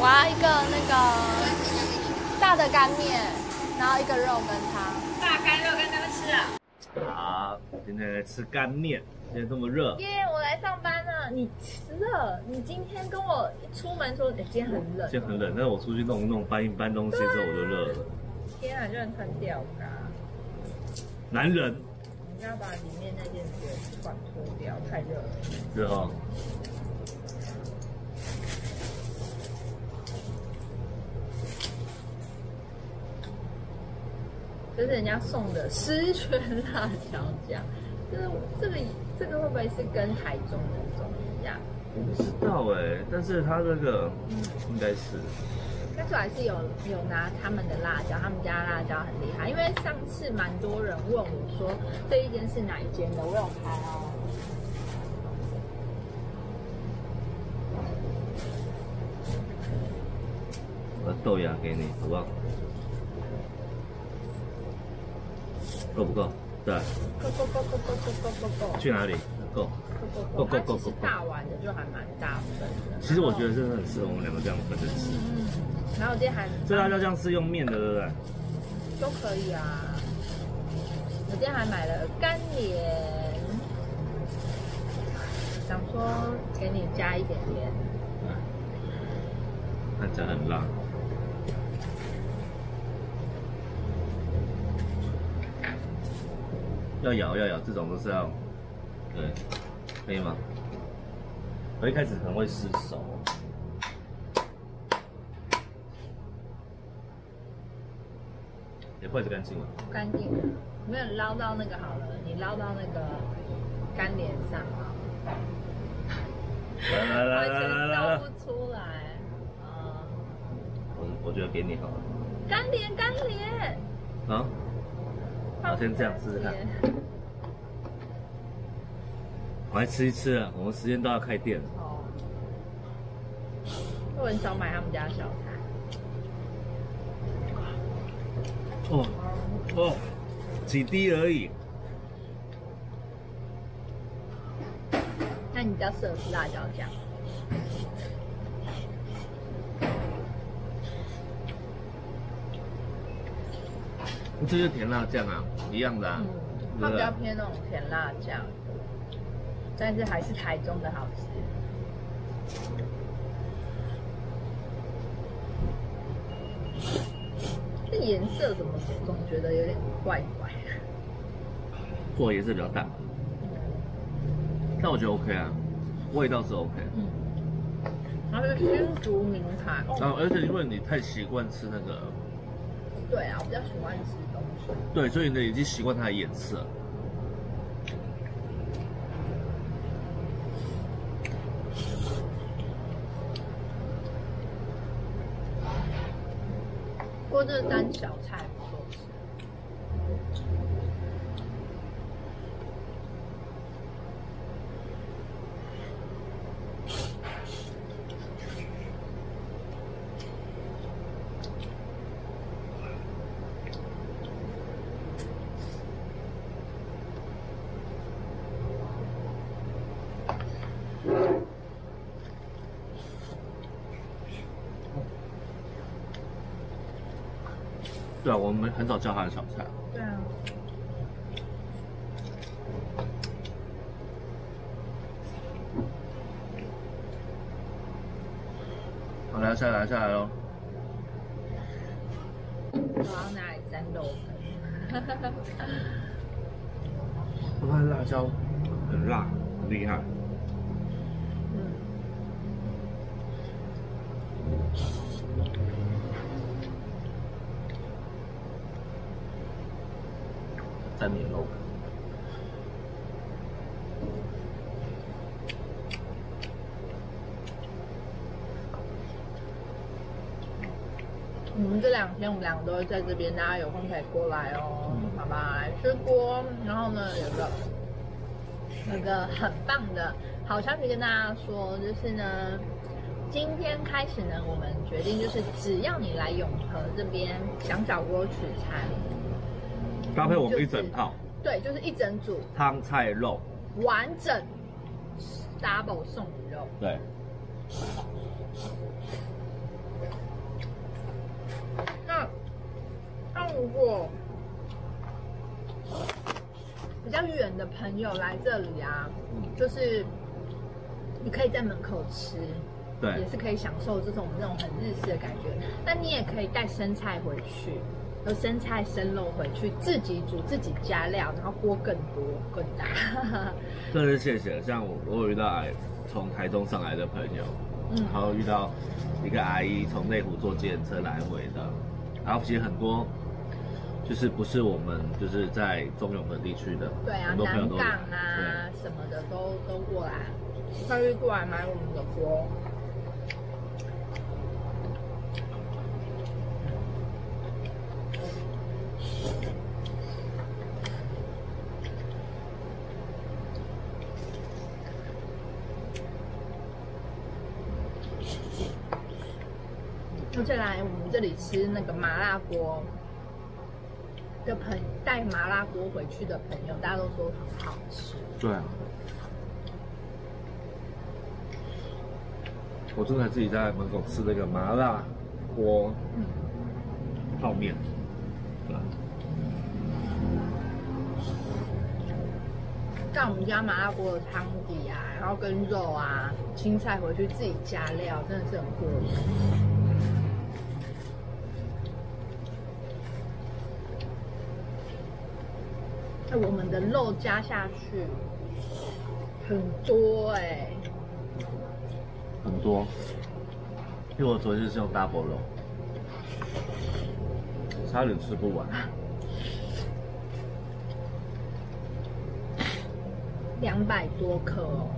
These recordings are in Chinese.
我要一个那个大的干面，然后一个肉跟汤。大干肉跟他们吃啊！好，今天来吃干面，今天这么热，耶、我来上班了。你热？你今天跟我一出门说，哎今天很冷。今天很冷，但是我出去弄弄搬一搬东西之后我就热了。天啊，就很很屌噶！男人你要把里面那件鞋穿脱掉，太热了。热哦，这是人家送的十全辣椒酱，这个这个这个会不会是跟台中的那种一样？我不知道哎，但是他这个应该是看出来是有有拿他们的辣椒，他们家辣椒很厉害。因为上次蛮多人问我说这一间是哪一间的，我有拍哦。我的豆芽给你，好不好？够不够？对，够够够够够够够够够去哪里？够。够够够够够大碗的就还蛮大份的。其实我觉得真的很适合我们两个这样分着吃。嗯，然后我今天还这辣椒酱是用面的，对不对？都可以啊。我今天还买了干莲，想说给你加一点点。看起来很辣。要咬要咬，这种都是要，对，可以吗？我一开始可能会失手。也筷子干净吗，干净，没有捞到那个好了，你捞到那个干脸上啊，来来来完来来全来倒不出来。啊，我我觉得给你好了。干脸干脸，啊，好，先这样试试看。我来吃一吃啊，我们时间都要开店了。哦，我很少买他们家的小菜。哦哦，几滴而已。那你比较适合吃辣椒酱。这是甜辣酱啊，一样的啊。它比较偏那种甜辣酱，但是还是台中的好吃。这颜色怎么总觉得有点怪怪？做颜色比较淡，但我觉得 OK 啊，味道是 OK。嗯，它是新竹名产。然后而且因为你太习惯吃那个，对啊，我比较喜欢吃东西。对，所以呢已经习惯它的颜色。不过这个单小菜不错吃。对啊，我们很少叫它的小菜。对啊。好，来下来下来喽。我要拿来沾豆粉。我看辣椒很辣，很厉害。嗯，蘸牛肉。我们这两天我们两个都会在这边，大家有空可以过来哦，好吧？来吃锅，然后呢有个有个很棒的好消息跟大家说，就是呢，今天开始呢，我们决定就是只要你来永和这边想找锅取餐，搭配我们一整套。对，就是一整组。汤菜肉，完整 double 送鱼肉，对，那那如果比较远的朋友来这里啊，嗯。就是你可以在门口吃，对。也是可以享受这种那种很日式的感觉。那你也可以带生菜回去，有生菜生肉回去自己煮，自己加料，然后锅更多更大。真是谢谢。像我，我有遇到哎从台中上来的朋友，嗯然后遇到一个阿姨从内湖坐计程车来回的，然后其实很多就是不是我们就是在中永和地区的，对啊，南港啊什么的都都过来，特意过来买我们的锅。而且来我们这里吃那个麻辣锅的朋带麻辣锅回去的朋友，大家都说很好吃。对啊。我正在自己在门口吃那个麻辣锅嗯，泡面，对啊像我们家麻辣锅的汤底啊，然后跟肉啊、青菜回去自己加料，真的是很过瘾。我们的肉加下去很多哎、很多。因为我昨天是用 double 肉，差点吃不完。两百多克哦。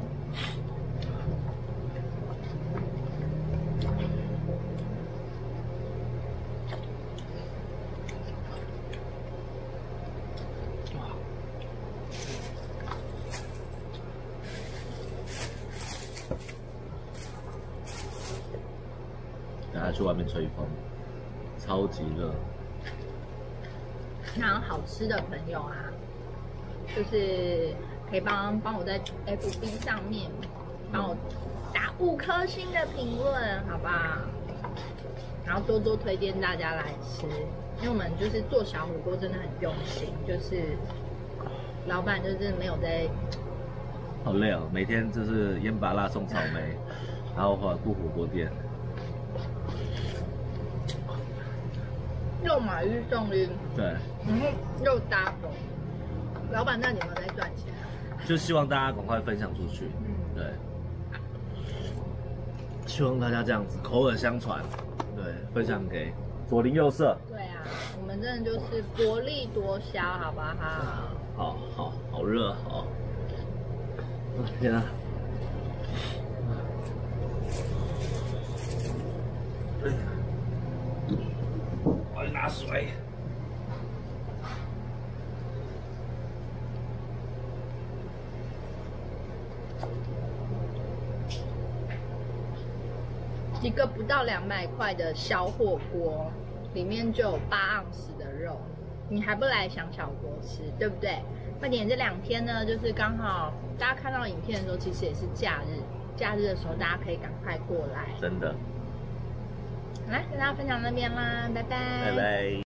去外面吹风，超级热。想要好吃的朋友啊，就是可以帮帮我在 FB 上面帮我打五颗星的评论，好不好？然后多多推荐大家来吃，因为我们就是做小火锅真的很用心，就是老板就是没有在好累哦，每天就是腌巴辣送草莓，然后火锅店。又买一送一，对，然后又 double，老板那你有没有在赚钱啊？就希望大家赶快分享出去。嗯，对，希望大家这样子口耳相传，对，分享给左邻右舍。对啊，我们真的就是薄利多销，好不好？好好好热，好。天啊！我去拿水。一个不到两百块的小火锅，里面就有八盎司的肉，你还不来想小锅吃，对不对？快点，这两天呢，就是刚好大家看到影片的时候，其实也是假日，假日的时候大家可以赶快过来。真的，好啦，跟大家分享到这边啦，拜拜，拜拜。